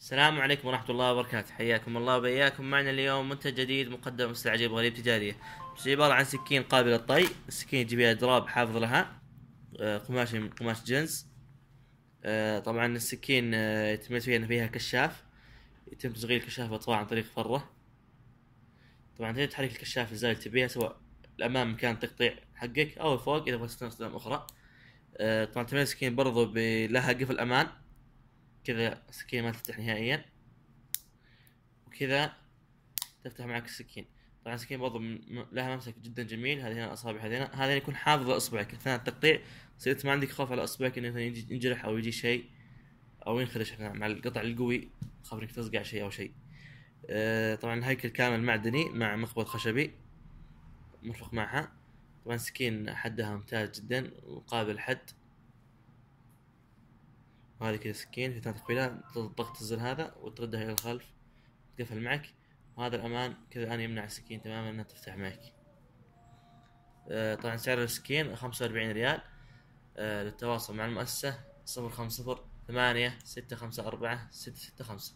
السلام عليكم ورحمة الله وبركاته. حياكم الله وبياكم معنا اليوم منتج جديد مقدم عجيب غريب تجارية. عبارة عن سكين قابل للطي. السكين تجيبها اضراب حافظ لها. آه، قماش من قماش جنس. آه، طبعا السكين آه، يتميز فيها إن فيها كشاف. يتم تشغيل الكشاف باطفاء عن طريق فرة طبعا تقدر تحرك الكشاف الزاوية اللي تبيها سواء الأمام مكان تقطيع حقك أو الفوق إذا تستخدم أخرى. طبعا تميز السكين برضو لها قفل أمان. كذا السكين ما تفتح نهائيا. وكذا تفتح معك السكين. طبعا السكين برضو لها ممسك جدا جميل. هذه الاصابع هذه هنا هذا يكون حافظ لأصبعك. أثناء التقطيع أنت ما عندك خوف على أصبعك إنه مثلا ينجرح أو يجي شيء أو ينخدش مع القطع القوي تخاف انك تصقع شيء أو شيء. آه، طبعا الهيكل كامل معدني مع مخبط خشبي. مرفق معها. طبعا السكين حدها ممتاز جدا وقابل للحد وهذه كذا سكين في ثلاث تقفيلات تضغط الزر هذا وتردها إلى الخلف تقفل معك وهذا الأمان كذا الآن يمنع السكين تماما إنها تفتح معك. آه، طبعا سعر السكين 45 ريال. آه، للتواصل مع المؤسسة صفر خمسة صفر ثمانية ستة خمسة أربعة ستة ستة خمسة.